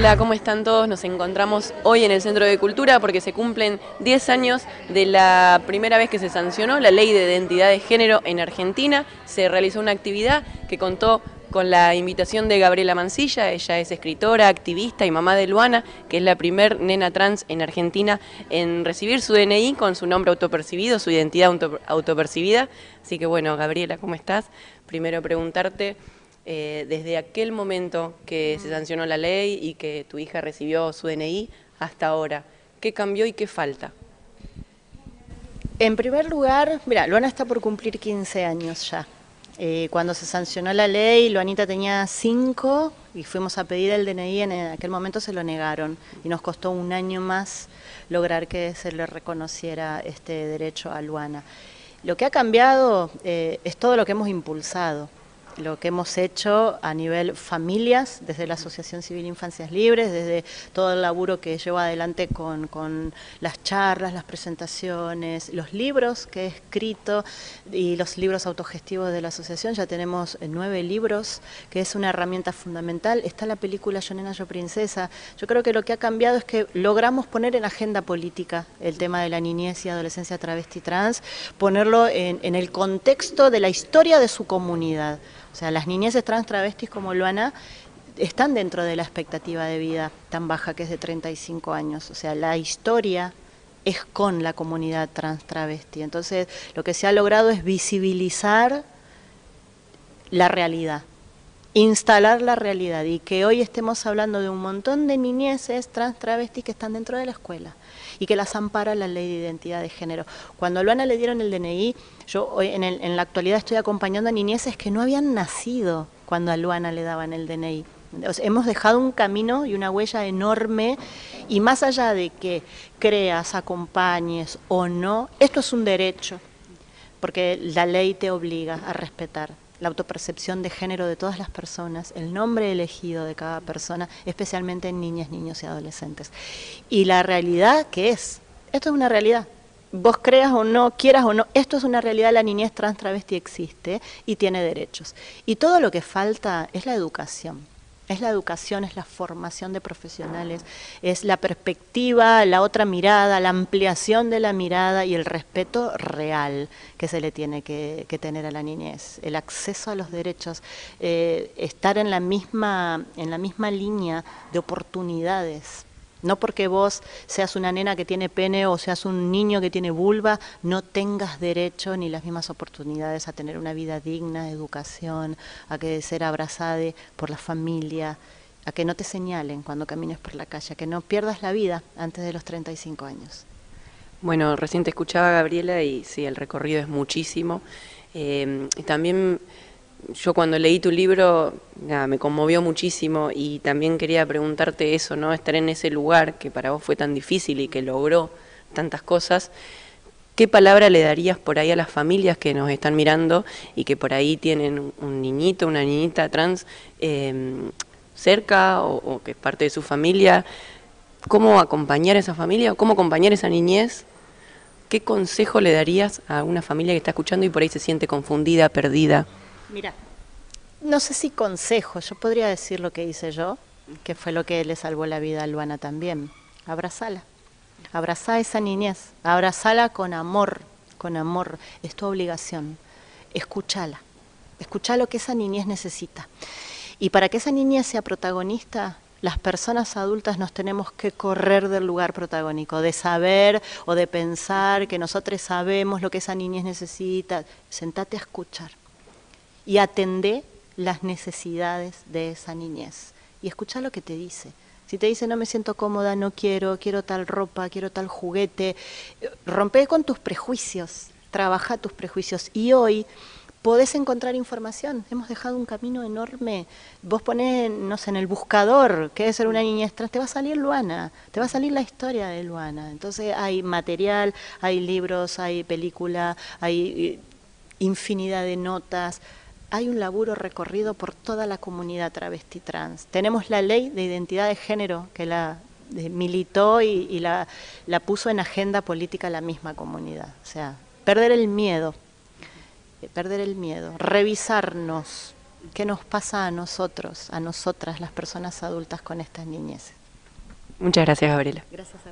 Hola, ¿cómo están todos? Nos encontramos hoy en el Centro de Cultura porque se cumplen 10 años de la primera vez que se sancionó la Ley de Identidad de Género en Argentina. Se realizó una actividad que contó con la invitación de Gabriela Mancilla, ella es escritora, activista y mamá de Luana, que es la primer nena trans en Argentina en recibir su DNI con su nombre autopercibido, su identidad autopercibida. Así que bueno, Gabriela, ¿cómo estás? Primero preguntarte eh, desde aquel momento que se sancionó la ley y que tu hija recibió su DNI hasta ahora, ¿qué cambió y qué falta? En primer lugar, mira, Luana está por cumplir 15 años ya. Eh, cuando se sancionó la ley, Luanita tenía 5 y fuimos a pedir el DNI, en aquel momento se lo negaron y nos costó un año más lograr que se le reconociera este derecho a Luana. Lo que ha cambiado eh, es todo lo que hemos impulsado lo que hemos hecho a nivel familias, desde la Asociación Civil Infancias Libres, desde todo el laburo que llevo adelante con, las charlas, las presentaciones, los libros que he escrito y los libros autogestivos de la asociación. Ya tenemos eh, nueve libros, que es una herramienta fundamental. Está la película Yo Nena, Yo Princesa. Yo creo que lo que ha cambiado es que logramos poner en agenda política el tema de la niñez y adolescencia travesti trans, ponerlo en el contexto de la historia de su comunidad. O sea, las niñeces trans travestis como Luana están dentro de la expectativa de vida tan baja que es de 35 años. O sea, la historia es con la comunidad trans travesti. Entonces, lo que se ha logrado es visibilizar la realidad, instalar la realidad y que hoy estemos hablando de un montón de niñeces trans travestis que están dentro de la escuela y que las ampara la ley de identidad de género. Cuando a Luana le dieron el DNI, yo hoy en, en la actualidad estoy acompañando a niñeces que no habían nacido cuando a Luana le daban el DNI. hemos dejado un camino y una huella enorme y más allá de que creas, acompañes o no, esto es un derecho, porque la ley te obliga a respetar la autopercepción de género de todas las personas, el nombre elegido de cada persona, especialmente en niñas, niños y adolescentes. Y la realidad que es, esto es una realidad. Vos creas o no, quieras o no, esto es una realidad, la niñez trans travesti existe y tiene derechos. Y todo lo que falta es la educación es la educación, es la formación de profesionales, es la perspectiva, la otra mirada, la ampliación de la mirada y el respeto real que se le tiene que, tener a la niñez, el acceso a los derechos, eh, estar en la misma, en la misma línea de oportunidades no porque vos seas una nena que tiene pene o seas un niño que tiene vulva, no tengas derecho ni las mismas oportunidades a tener una vida digna, educación, a que ser abrazada por la familia, a que no te señalen cuando camines por la calle, a que no pierdas la vida antes de los 35 años. Bueno, recién te escuchaba Gabriela y sí, el recorrido es muchísimo. Eh, también yo cuando leí tu libro me conmovió muchísimo y también quería preguntarte eso, ¿no? Estar en ese lugar que para vos fue tan difícil y que logró tantas cosas. ¿Qué palabra le darías por ahí a las familias que nos están mirando y que por ahí tienen un niñito, una niñita trans em, cerca o, que es parte de su familia? ¿Cómo acompañar a esa familia? ¿Cómo acompañar a esa niñez? ¿Qué consejo le darías a una familia que está escuchando y por ahí se siente confundida, perdida? Mira, no sé si consejo, yo podría decir lo que hice yo, que fue lo que le salvó la vida a Luana también. Abrazala, abrazá a esa niñez, abrazala con amor, con amor, es tu obligación. Escúchala, escucha lo que esa niñez necesita. Y para que esa niñez sea protagonista, las personas adultas nos tenemos que correr del lugar protagónico, de saber o de pensar que nosotros sabemos lo que esa niñez necesita. Sentate a escuchar y atender las necesidades de esa niñez. Y escucha lo que te dice. Si te dice no me siento cómoda, no quiero, quiero tal ropa, quiero tal juguete, rompe con tus prejuicios, trabaja tus prejuicios. Y hoy podés encontrar información. Hemos dejado un camino enorme. Vos ponés, no sé, en el buscador, que debe ser una niñez trans, te va a salir Luana, te va a salir la historia de Luana. Entonces hay material, hay libros, hay película, hay eh, infinidad de notas hay un laburo recorrido por toda la comunidad travesti trans. Tenemos la ley de identidad de género que la militó y, la, la, puso en agenda política la misma comunidad. O sea, perder el miedo, eh, perder el miedo, revisarnos, qué nos pasa a nosotros, a nosotras, las personas adultas con estas niñeces. Muchas gracias, Gabriela. Gracias a